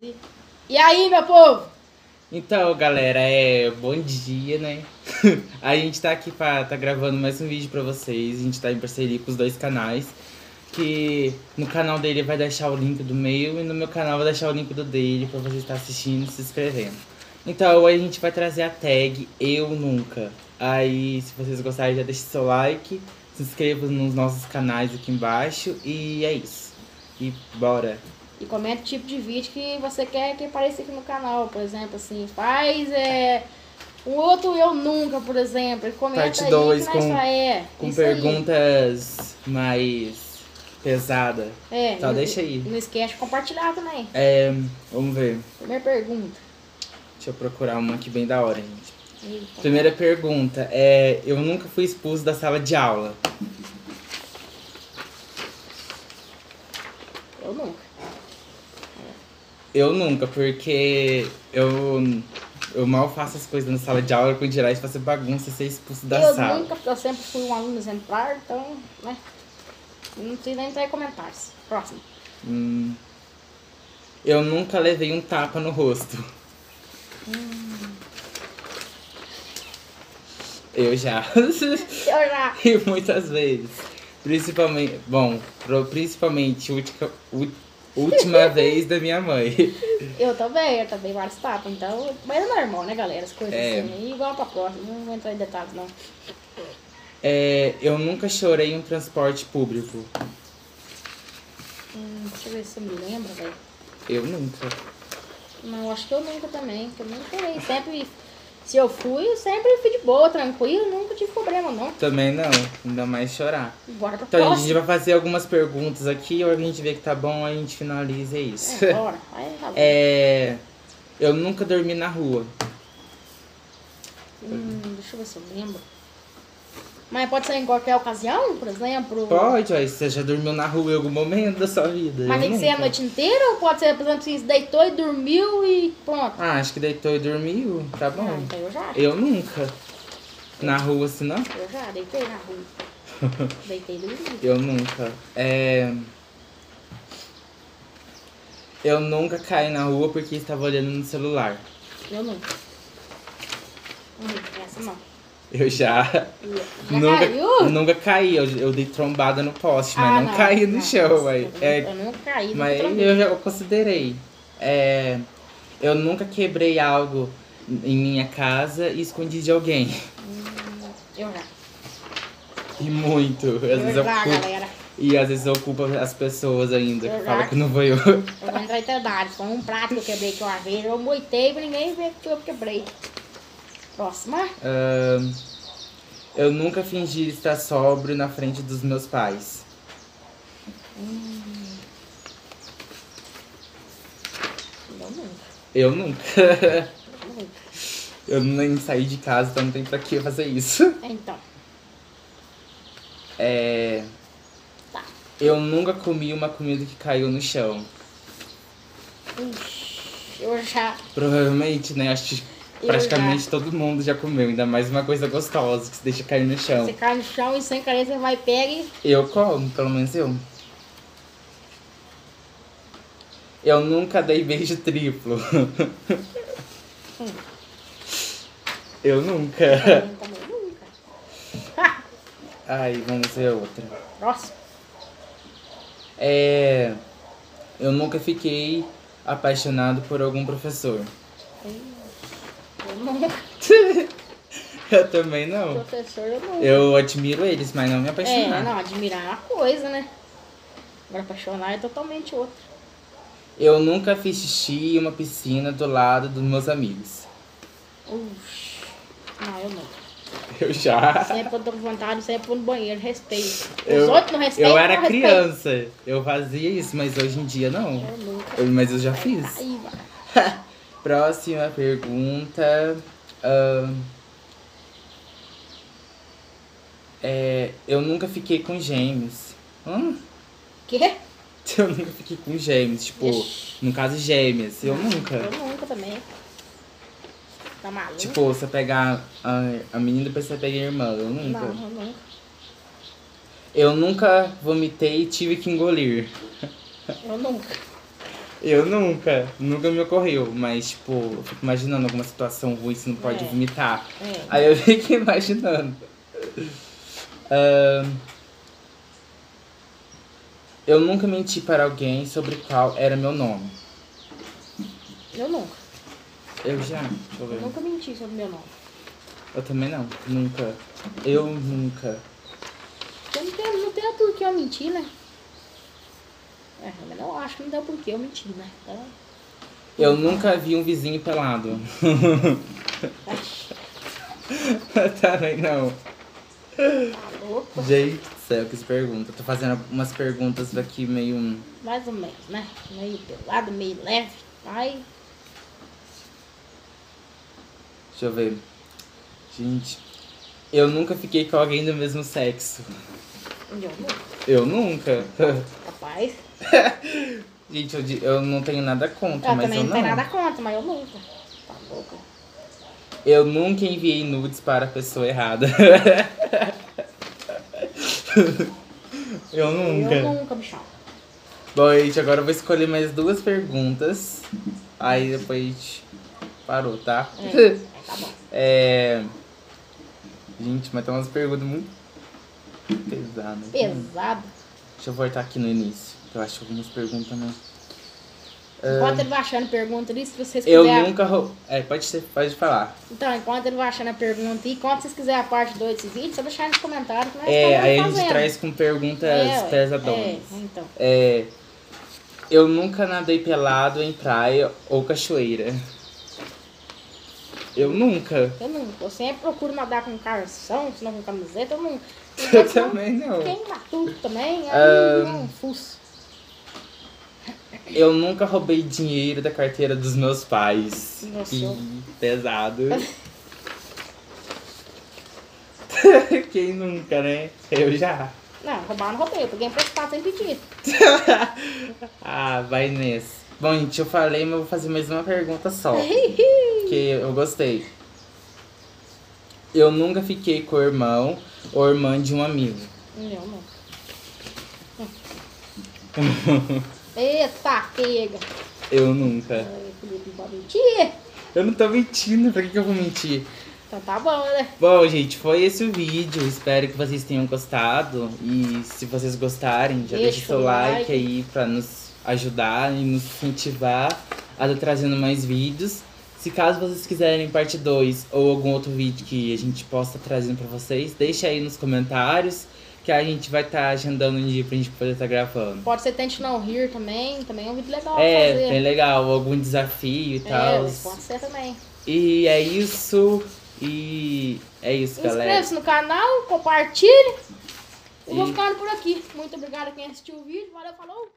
E aí, meu povo? Então, galera, é bom dia, né? a gente tá aqui pra tá gravando mais um vídeo pra vocês. A gente tá em parceria com os dois canais. Que no canal dele vai deixar o link do meu e no meu canal vai deixar o link do dele pra você estar assistindo e se inscrevendo. Então, hoje a gente vai trazer a tag Eu Nunca. Aí, se vocês gostarem, já deixe seu like, se inscreva nos nossos canais aqui embaixo e é isso. E bora! E comente o tipo de vídeo que você quer que apareça aqui no canal. Por exemplo, assim, faz é, um outro Eu Nunca, por exemplo. Comenta Parte aí 2 que nós com, é, com isso aí. perguntas mais pesadas. É, não- deixa aí. Não esquece de compartilhar também. É, vamos ver. Primeira pergunta. Deixa eu procurar uma aqui bem da hora, gente. Eita. Primeira pergunta é: Eu nunca fui expulso da sala de aula. Eu nunca. Eu nunca, porque eu, eu mal faço as coisas na sala de aula com dirá de fazer bagunça ser expulso da eu sala. nunca, porque eu sempre fui um aluno exemplar, então, né? Não precisa nem entrar em comentários. Próximo. Hum, eu nunca levei um tapa no rosto. Eu já. Eu já. E muitas vezes. Principalmente. Bom, principalmente última, última vez da minha mãe. Eu também, eu também vários tapas, então. Mas é normal, né, galera? As coisas É. assim. E igual pra próxima, não vou entrar em detalhes, não. É, eu nunca chorei em um transporte público. Hum, deixa eu ver se eu me lembro, velho. Eu nunca. Não, acho que eu nunca também, que eu nunca chorei. Sempre, se eu fui, eu sempre fui de boa, tranquilo, nunca tive problema, não. Também não. Ainda mais chorar. Bora pra Então a gente vai fazer algumas perguntas aqui, ou a gente vê que tá bom, a gente finaliza isso. É, bora. É, eu nunca dormi na rua. Hum, deixa eu ver se eu lembro. Mas pode ser em qualquer ocasião, por exemplo? Pode, aí você já dormiu na rua em algum momento da sua vida. Mas tem que ser a noite inteira ou pode ser, por exemplo, se deitou e dormiu e pronto? Ah, acho que deitou e dormiu, tá Ah, bom. então eu já. Eu nunca. Na rua, assim, não? Eu já deitei na rua. Deitei e dormi. Eu nunca. É... Eu nunca caí na rua porque estava olhando no celular. Eu nunca. Hum, essa não. Eu já. Já nunca, caiu? nunca caí. Eu, eu dei trombada no poste, mas Ah, não, caí no não. chão. Mas, Eu, é, eu nunca caí. mas trombei. eu já considerei. É, eu nunca quebrei algo em minha casa e escondi de alguém. Eu já. E muito. Às vezes Eu eu já, culpo, galera. e às vezes eu culpo as pessoas ainda, Eu que já. falam que não foi eu. Eu em detalhes. Foi um prato que eu quebrei aqui uma vez. Eu moitei pra ninguém ver que eu quebrei. Próxima. Ahn, eu nunca fingi estar sóbrio na frente dos meus pais. Eu nunca. Eu nunca. Eu nunca. eu nem saí de casa, então não tem pra que fazer isso. Então. É, Tá. eu nunca comi uma comida que caiu no chão. Ixi, Eu já. Provavelmente, né? Acho que Eu praticamente todo mundo já comeu. Ainda mais uma coisa gostosa que se deixa cair no chão. Você cai no chão e sem querer você vai pega e. Eu como, pelo menos eu. Eu nunca dei beijo triplo. Eu nunca. Também, também nunca. Ha! Ai, vamos ver outra. Próximo. É. Eu nunca fiquei apaixonado por algum professor. Eu. Eu também não. Professor, eu nunca. Eu admiro eles, mas não me É, apaixonar. não, admirar é uma coisa, né? Agora apaixonar é totalmente outra. Eu nunca fiz xixi em uma piscina do lado dos meus amigos. Ux. Não, eu não. Eu já. Sempre eu tô com vontade, sempre no banheiro, respeito. Os Eu, outros não respeitam. eu era criança. Eu fazia isso, mas hoje em dia não. Eu nunca. Eu- Mas eu já fiz. Aí, vai. Próxima pergunta. Ahn, é, eu nunca fiquei com gêmeos. Hã? Quê? Eu nunca fiquei com gêmeos. Tipo, Ixi. no caso gêmeas. Eu nunca. Eu nunca também. Tá maluco? Tipo, você pegar a, a menina depois você pega a irmã. Eu nunca. não, eu nunca. Eu nunca vomitei e tive que engolir. Eu nunca. Eu nunca, nunca me ocorreu, mas tipo, eu fico imaginando alguma situação ruim, você não pode É. vomitar. É. Aí eu fico imaginando. Ahn, eu nunca menti para alguém sobre qual era meu nome. Eu nunca. Eu já, deixa eu Eu ver. nunca menti sobre meu nome. Eu também não, nunca. Eu nunca. Eu não tenho, não tenho por que eu mentir, né? É, eu não acho que não deu por que eu mentir, né? Então, Eu nunca vi um vizinho pelado. ai, também não. tá louco. Gente do céu, que pergunta. Tô fazendo umas perguntas daqui meio. Mais ou menos, né? Meio pelado, meio leve. Ai, Deixa eu ver. Gente, eu nunca fiquei com alguém do mesmo sexo. eu nunca. Eu nunca. Rapaz, Gente, eu, eu não tenho nada contra, eu mas também eu não tenho não. nada contra, mas eu nunca. Tá louca. Eu nunca enviei nudes para a pessoa errada. eu nunca. Eu nunca, bichão. Bom, gente, agora eu vou escolher mais duas perguntas. Aí depois a gente parou, tá? É, tá bom. É... Gente, mas tem umas perguntas muito pesadas. Pesado. Deixa eu voltar aqui no início. Eu acho algumas perguntas também. Enquanto ele vai achando pergunta ali, se vocês Eu quiserem. nunca. rou- É, pode, ser, pode falar. Então, enquanto ele vai achando a pergunta aí, quando vocês quiserem a parte 2 desse vídeo, só deixar nos comentários que nós É, aí a gente fazendo. traz com perguntas É, pesadonas. É, então. É, eu nunca nadei pelado em praia ou cachoeira. Eu nunca. Eu nunca. Eu sempre procuro nadar com calção, senão com camiseta. Eu não. Eu também não. Queima tudo também. Aí Ah. não fuço. Eu nunca roubei dinheiro da carteira dos meus pais. Nossa. Pesado. Quem nunca, né? Eu já. Não, roubar não roubei. Eu peguei emprestado sem pedir. ah, vai nesse. Bom, gente, eu falei, mas eu vou fazer mais uma pergunta só. que eu gostei. Eu nunca fiquei com o irmão ou irmã de um amigo. Eu não. Eita, pega. Eu nunca. Ai, Felipe, não pode mentir. Eu não tô mentindo, pra que, que eu vou mentir? Então tá bom, né? Bom, gente, foi esse o vídeo. Espero que vocês tenham gostado. E se vocês gostarem, já Deixa deixa o seu like, like. aí pra nos ajudar e nos incentivar a estar trazendo mais vídeos. Se caso vocês quiserem parte 2 ou algum outro vídeo que a gente possa trazendo pra vocês, deixa aí nos comentários que a gente vai estar agendando um dia pra gente poder estar gravando. Pode ser Tente Não Rir também. Também é um vídeo legal É, fazer. bem legal, algum desafio e É, tal. pode ser também. E é isso. E é isso, galera. Inscreva-se no canal, compartilhe. E vou ficando por aqui. Muito obrigada a quem assistiu o vídeo. Valeu, falou!